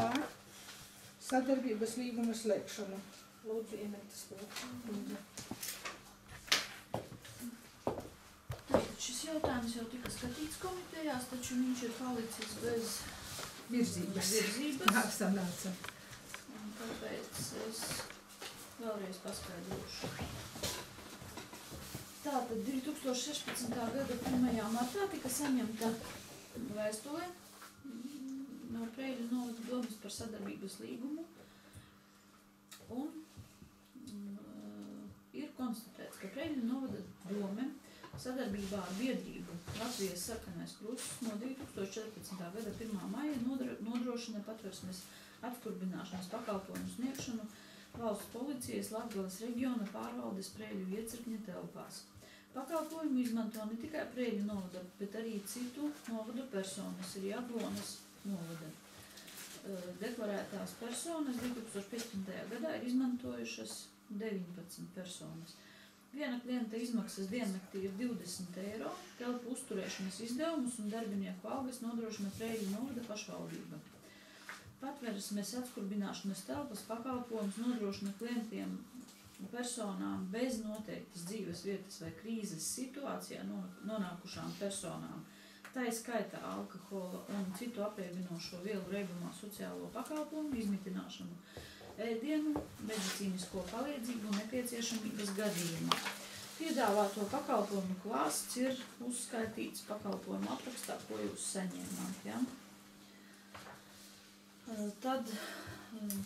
Pār sadarbības līguma slēgšanu. Lūdzu, lūdzu. Tātad šis jautājums jau tika skatīts komitejās, taču viņš ir palicis bez Virzības. virzības. Jā, sanāca. Tāpēc es vēlreiz paskaidrošu. Tātad 2016. gada 1. martā tika saņemta vēstule mm, no Preļu novada domas par sadarbības līgumu. Un mm, ir konstatēts, ka Preļu novada dome sadarbībā ar biedrību Latvijas sarkanais krusts no 2014. gada 1. maija nodro, nodrošina patversmes atkurbināšanas pakalpojumu sniegšanu valsts policijas Latgales reģiona pārvaldes Preļu iecirkņa telpās. Pakalpojumu izmanto ne tikai Preļu novada, bet arī citu novadu personas, arī Aglonas novada. Eh, Deklarētās personas 2015. gadā ir izmantojušas 19 personas. Viena klienta izmaksas diennaktī ir 20 eiro, telpu uzturēšanas izdevumus un darbinieku algas nodrošina Preļu novada pašvaldība. Patversmes atskurbināšanas telpas pakalpojums nodrošina klientiem personām bez noteiktas dzīves vietas vai krīzes situācijā no- nonākušām personām. Tā ir skaitā alkohola un citu apiebinošo vielu reibumā sociālo pakalpojumu, izmitināšanu, ēdienu, medicīnisko palīdzību un nepieciešamības gadījumā. Piedāvāto pakalpojumu klāsts ir uzskaitīts pakalpojumu aprakstā, ko jūs saņēmāt. Ja? Tad eh,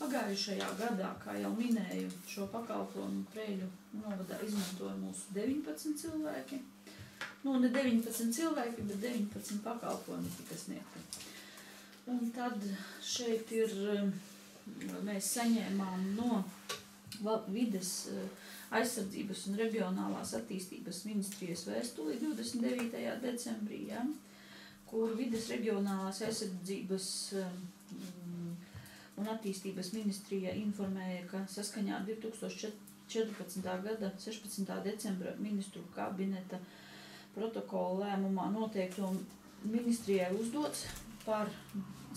pagājušajā gadā, kā jau minēju, šo pakalpojumu Preļu novadā izmantoja mūsu 19 cilvēki. Nu, ne 19 cilvēki, bet 19 pakalpojumi tika sniegti. Un tad šeit ir, eh, mēs saņēmām no vides eh, aizsardzības un reģionālās attīstības ministrijas vēstuli 29. decembrī, ja, kur vides reģionālās aizsardzības um, un attīstības ministrija informēja, ka saskaņā ar 2014. gada 16. decembra ministru kabineta protokola lēmumā noteikto ministrijai uzdots par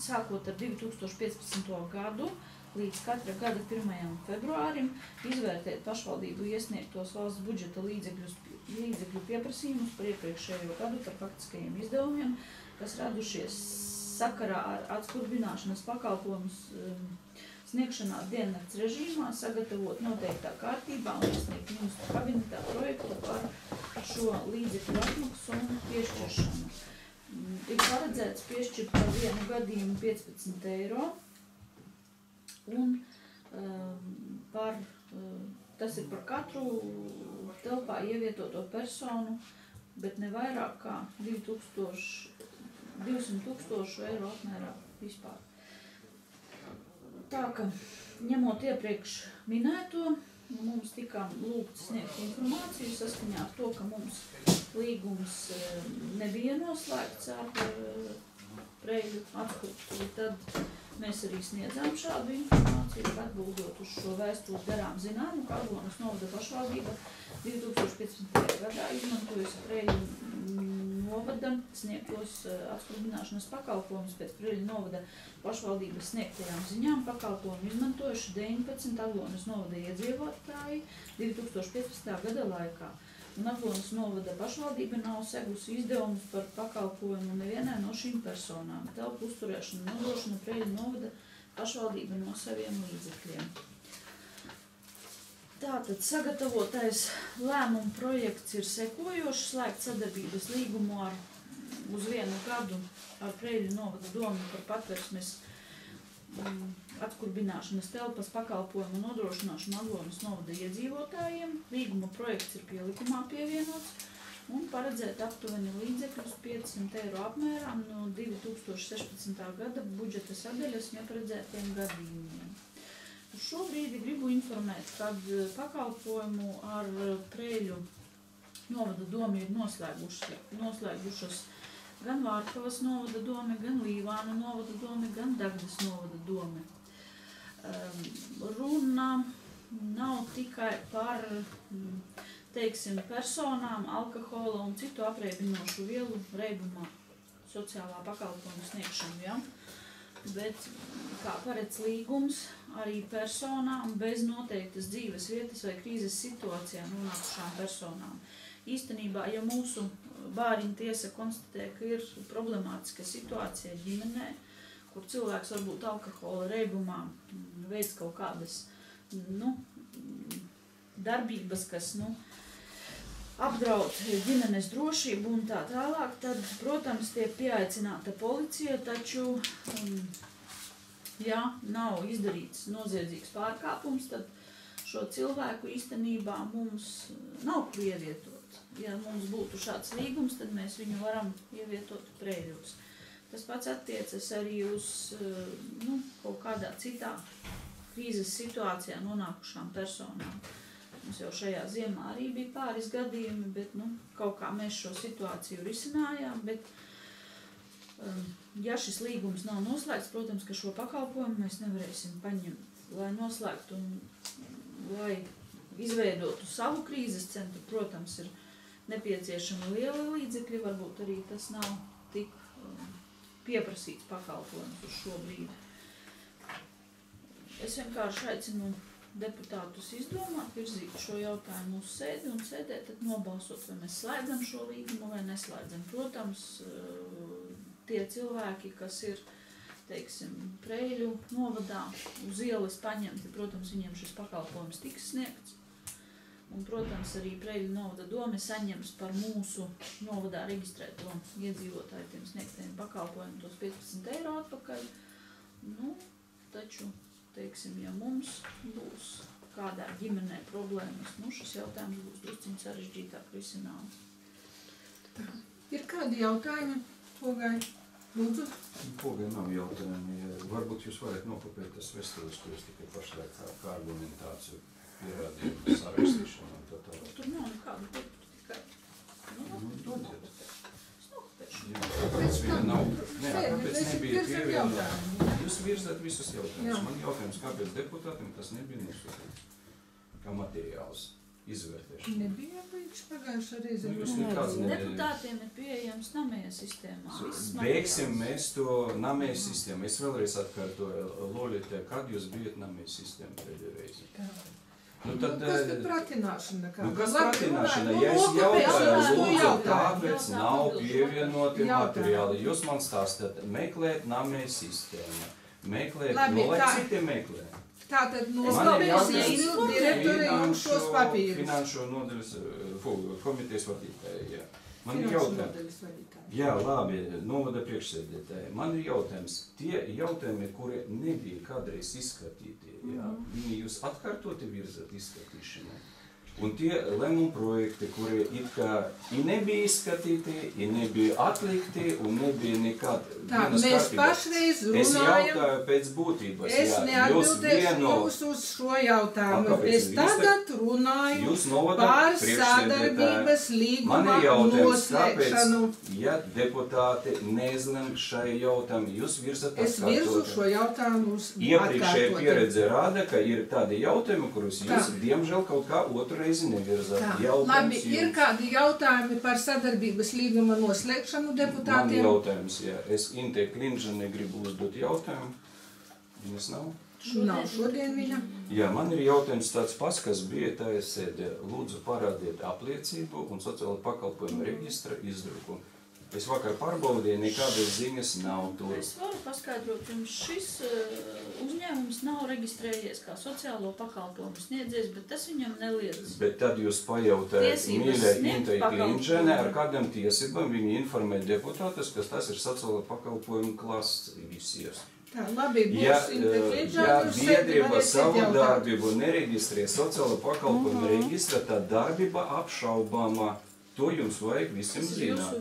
sākot ar 2015. gadu līdz katra gada 1. februārim izvērtēt pašvaldību iesniegtos valsts budžeta līdzekļus, līdzekļu pieprasījumus par iepriekšējo gadu par faktiskajiem izdevumiem, kas radušies sakarā ar atskurbināšanas pakalpojumus um, sniegšanā diennakts režīmā, sagatavot noteiktā kārtībā un iesniegt ministru kabinetā projektu par šo līdzekļu atmaksu un piešķiršanu. Mm, Ir paredzēts piešķirt par vienu gadījumu 15 eiro un um, par, um, tas ir par katru telpā ievietoto personu, bet ne vairāk kā 2000, 200 tūkstošu eiro apmērā vispār. Tā ka, ņemot iepriekš minēto, mums tika lūgts sniegt informāciju saskaņā ar to, ka mums līgums eh, nebija noslēgts ar eh, Preļu atkurtu, tad mēs arī sniedzām šādu informāciju, atbildot uz šo vēstuli darām zināmu, ka Aglonas novada pašvaldība 2015. gadā izmantojusi Preļu mm, novada sniegtos eh, atskurbināšanas pakalpojumus pēc Preļu novada pašvaldības sniegtajām ziņām pakalpojumu izmantojuši 19 Aglonas novada iedzīvotāji 2015. gada laikā. Un Aglonas novada pašvaldība nav segusi izdevumus par pakalpojumu nevienai no šīm personām. Telpu uzturēšanu nodrošina Preļu novada pašvaldība no saviem līdzekļiem. Tātad sagatavotais lēmuma projekts ir sekojošs, slēgt sadarbības līgumu ar uz vienu gadu ar Preļu novada domu par patversmes mm, atkurbināšanas telpas pakalpojumu nodrošināšanu Aglonas novada iedzīvotājiem. Līguma projekts ir pielikumā pievienots un paredzēt aptuveni līdzekļus 500 eiro apmērā no 2016. gada budžeta sadaļas neparedzētiem gadījumiem. Uz šo brīdi gribu informēt, kad eh, pakalpojumu ar eh, Prēļu novada domu ir noslēguši, noslēgušas gan Vārkavas novada dome, gan Līvāna novada dome, gan Dagdas novada dome. Um, runa nav tikai par teiksim, personām alkohola un citu apreibinošu vielu reibumā sociālā pakalpojuma sniegšanu. Ja? Bet, kā paredz līgums, arī personām bez noteiktas dzīves vietas vai krīzes situācijā nonākušām personām. Īstenībā, ja mūsu bāriņu tiesa konstatē, ka ir problemātiska situācija ģimenē, kur cilvēks varbūt alkohola reibumā veids kaut kādas nu, darbības, kas nu, apdraud ģimenes drošību un tā tālāk, tad, protams, tiek pieaicināta policija, taču, um, ja nav izdarīts noziedzīgs pārkāpums, tad šo cilvēku īstenībā mums nav kur ievietot. Ja mums būtu šāds līgums, tad mēs viņu varam ievietot prēļos. Tas pats attiecas arī uz nu, kaut kādā citā krīzes situācijā nonākušām personām. Mums jau šajā ziemā arī bija pāris gadījumi, bet nu, kaut kā mēs šo situāciju risinājām. Bet, um, ja šis līgums nav noslēgts, protams, ka šo pakalpojumu mēs nevarēsim paņemt. Lai noslēgtu un lai izveidotu savu krīzes centru, protams, ir nepieciešami lieli līdzekļi. Varbūt arī tas nav tik um, pieprasīts pakalpojums uz šo brīdi. Es vienkārši aicinu deputātus izdomāt, virzīt šo jautājumu uz sēdi un sēdē tad nobalsot, vai mēs slēdzam šo līgumu vai neslēdzam. Protams, eh, tie cilvēki, kas ir, teiksim, Preļu novadā uz ielas paņemti, protams, viņiem šis pakalpojums tiks sniegts. Un, protams, arī Preļu novada doma saņems par mūsu novadā reģistrēto iedzīvotāju tiem sniegtiem pakalpojumiem tos 15 eiro atpakaļ. Nu, taču teiksim, ja mums būs kādā ģimenē problēmas, nu šis jautājums būs drusciņ sarežģītāk risināms. Ir kādi jautājumi, Pogai? Lūdzu. Pogai nav jautājumi. Varbūt jūs varat nokopēt tas vestulis, ko es tikai pašlaik kā, kā argumentāciju pierādīju sarakstīšanu un tā tālāk. Tur nav nekādu punktu, tikai. Nu, Nu, dodiet. es nokopēšu. Jā, kāpēc viņa nav? Nē, kāpēc nebija jautājumu. Jūs virzat visus jautājumus. Jā. Man jautājums, kāpēc deputātiem tas nebija nosūtīts? Kā materiāls izvērtēšana. Nebija līdz pagājušā reize. Nu, jūs nekāds ne- Deputātiem ir pieejams namēja sistēmā. Beigsim mēs to namēju sistēmu. Es vēlreiz atkārtoju, Lolita, kad jūs bijat namēju sistēmu pēdējo reizi? Nu, tad, Nu, kas tad pratināšana? kāda? Nu, kas Labi, pratināšana? runāj, Ja es nu, jautāju, lūdzu, kāpēc nav pievienoti materiāli? Jūs man stāstat, meklēt namēju sistēmu. Meklēt, Labi, nu, lai tā- citi meklē. Tātad no komisijas direktori jums šos papīrus. Finanšu nodaļas komitejas vadītāji, jā. Man ir jautājums. Jā, labi, novada priekšsēdētāji. Man ir jautājums, tie jautājumi, kuri nebija kādreiz izskatīti, jā, Mhm. viņi jūs atkārtoti virzat izskatīšanai. Un tie lēmumu projekti, kuri it kā i nebija izskatīti, i nebija atlikti un nebija nekad Tā, mēs kārtības. pašreiz Es runājam. jautāju pēc būtības. Es jūs neatbildēšu vienu, jums uz šo jautājumu. A? Es Jūs tagad runāju jūs priekšsēdētāju. sadarbības līguma noslēgšanu. ja deputāti nezlem šai jautājumam, jūs virzat Es virzu šo jautājumu uz Iepriekšējā atkārtoti. pieredze rāda, ka ir tādi jautājumi, kurus jūs, diemžēl, kaut kā otru reizi Jautājums labi, ir kādi jautājumi par sadarbības līguma noslēgšanu Man deputātiem? jautājums, ja es Inte Klinža negribu uzdot jautājumu, viņas nav. Nav šodien viņa. Jā, man ir jautājums tāds pats, kas bija tajā sēdē. Lūdzu, parādiet apliecību un sociālo pakalpojumu reģistra izdruku. Es vakar pārbaudīju, nekādas ziņas nav tur. Es varu paskaidrot, jums šis uh, uzņēmums nav reģistrējies kā sociālo pakalpojumu sniedzējs, bet tas viņam neliedz. Bet tad jūs pajautājat, sniegt Intai. Klinčēnē, ar kādām tiesībām viņi informē deputātus, ka tas ir sociālo pakalpojumu klasts visies. Tā, labi, Ja, būs eh, ja jūs sēdi, biedrība savu darbību nereģistrē sociālo pakalpojumu Mhm. reģistra, tad darbība apšaubāma. To jums vajag visiem zināt.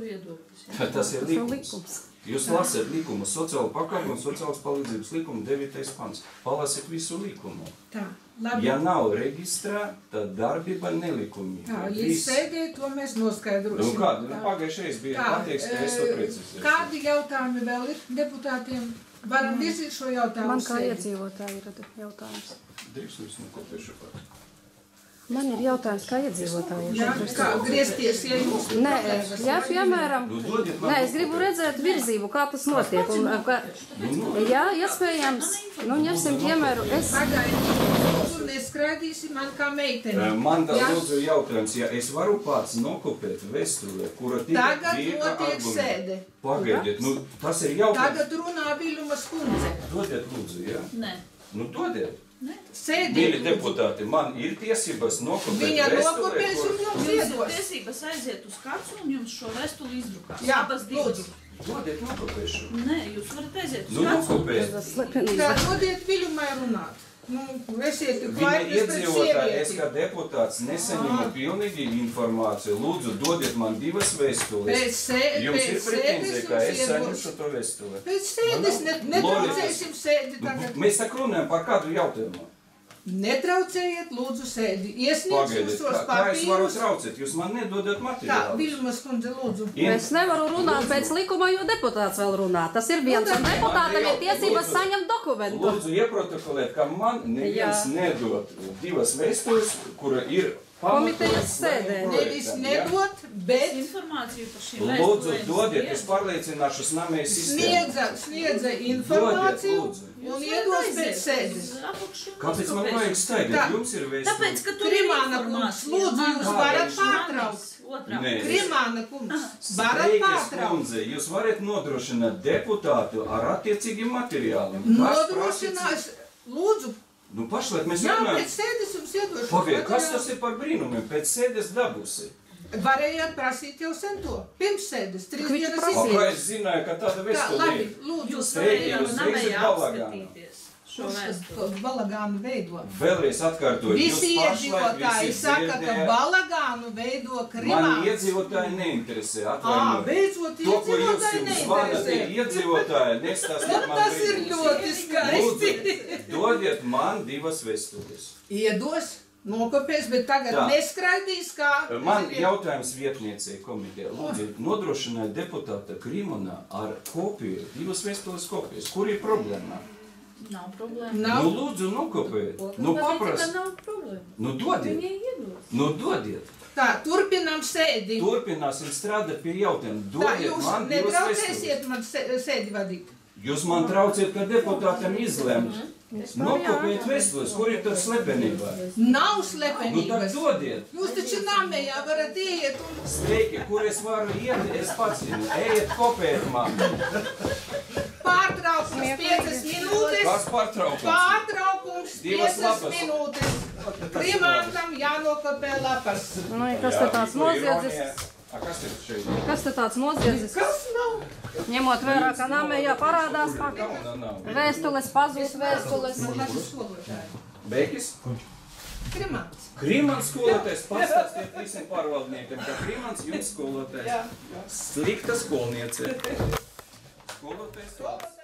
Tas ir Tas ir likums. Jūs lasat likumu, sociālo pakalpojumu, sociālas palīdzības likumu, 9. pants. Palasiet visu likumu. Tā, labi. Ja nav reģistrā, tad darbība nelikumīga. Tā, ja Viss. sēdēt, to mēs noskaidrosim. Nu, kāda? Nu, reizē bija Tā, pateikts, ka es to eh, precizēšu. Kādi jautājumi vēl ir deputātiem? Varam virzīt šo jautājumu. Man kā iedzīvotāji ir jautājums. Drīkst jūs nokopēšu pat. Man ir jautājums, kā iedzīvotājiem. Jā, kā griezties, ja jums ir Nē, ja, piemēram, Nu, nē, es gribu redzēt virzību, kā tas notiek. Un, ka, jā, iespējams, nu, ņemsim piemēru, es, Pagaidiet, tu neskraidīsi man kā meitene. Man tā Jā. lūdzu jautājums, ja es varu pats nokopēt vēstulē, kura tika Tagad notiek sēde. Pagaidiet, nu tas ir jautājums. Tagad runā Viluma skundze. Dodiet lūdzu, jā? Nē, Nu dodiet. Nē. Sēdiet, Mīļi deputāti, man ir tiesības nokopēt Viņa nokopēs un jums iedos. tiesības aiziet uz kacu un jums šo vēstuli izdrukās. Jā, divas. lūdzu. Dodiet nokopēšu. Nē, jūs varat aiziet uz Nu, kacu. nokopēt. tas Tā, dodiet Vilumai runāt. Nu, esiet Viņa laipni pret iedzīvotāji, es sievieti. kā deputāts nesaņemu pilnīgi informāciju. Lūdzu, dodiet man divas vēstules. Jums ir pretenzija, ka es saņemšu to vēstuli. Pēc sēdes ne- netraucēsim sēdi tagad. Mēs tā runājam par kādu jautājumu. Netraucējiet lūdzu sēdi. Iesniegsim Pagaidiet, šos kā, kā es varu papīrus. traucēt? Jūs man nedodat Tā, materiālu. Viluma skundze lūdzu. Es nevaru runāt pēc likuma, jo deputāts vēl runā. Tas ir viens, un deputātam ir tiesības saņemt dokumentu. Lūdzu, ieprotokolēt, ka man neviens Jā. nedod divas vēstules, kura ir Komitejas sēdē. Nevis nedot, bet Informāciju par šīm Lūdzu, vēstulēm dodiet, es pārliecināšu snamēju sistēmu. sniedza, sniedza informāciju lūdzu. un iedos pēc sēdes. Kāpēc man vajag staigāt? Tā. Jums ir vēstule. Tāpēc, ka tur ir informācija. lūdzu, jūs varat pārtraukt? Krimāna kungs, varat pārtraukt. kundze, jūs varat nodrošināt deputātu ar attiecīgiem materiāliem. Nodrošinās, lūdzu, Nu, pašlaik mēs jā, runājam. pēc sēdes jums iedošu. Pagaidiet, kas tas ir par brīnumiem? Pēc sēdes dabusi. Varējāt prasīt jau sen to. Pirms sēdes, trīs Viņš dienas prasīja. Ilgi. kā es zināju, ka tāda Tā, vēstule labi, ir? lūdzu, Jūs Sveiki, varējāt jūs namējā reizē balagānu. apskatīties šo Kurš vēstuli. to balagānu veido? Vēlreiz atkārtoju. Visi jūs pašlaik iedzīvotāji visi saka, ka dzirdējāt. balagānu veido Man krimāns. iedzīvotāji neinteresē. Ā, Atvainojiet. beidzot, To, ko jūs iedzīvotāji jums zvanat, ir neinteresē. iedzīvotāji, nestāstiet Nu, man tas ir brīnumus. ļoti dodiet man divas vēstules. Iedos, nokopēs, bet tagad Tā. neskraidīs kā. Man jautājums vietniecei komitē. Lūdzu, nodrošinājiet deputāta Krimonā ar kopiju, divas vēstules kopijas. Kur ir problēma? Nav problēma. Nav. Nu, lūdzu, nokopējiet. Nu, paprasti. Nav problēma. Nu, dodiet. Viņai iedos. Nu, dodiet. Tā, turpinam sēdi. Turpināsim strādāt pie jautājuma. Tā, Dodiet jūs man divas vēstules. netraucēsiet man sē- sēdi vadīt. Jūs man trauciet, ka deputātam izlemt. Nokopēt vēstules, kur ir tad slepenība? Nav Nu, tad slepenības. dodiet. Jūs taču namējā varat ieiet un Streiki, kur es varu iet, es pats zinu. Ejiet kopēt man. pārtraukums 5 minūtes. Kas pārtraukums? Pārtraukums Divas 5 lapas. minūtes. Primantam jānokopē lapas. Nu, kas te tāds noziedzis? A, kas ir šeit? Kas te tāds noziedzis? Kas nav? Ņemot vērā, ka namējā parādās nav. vēstules, pazūs vēstules. Mūsu skolotāji. Beigis? Krimants. Krīmans skolotājs pastāstiet visiem pārvaldniekiem, ka Krīmans jums skolotājs. Slikta skolniece. Skolotājs. Skolotāji.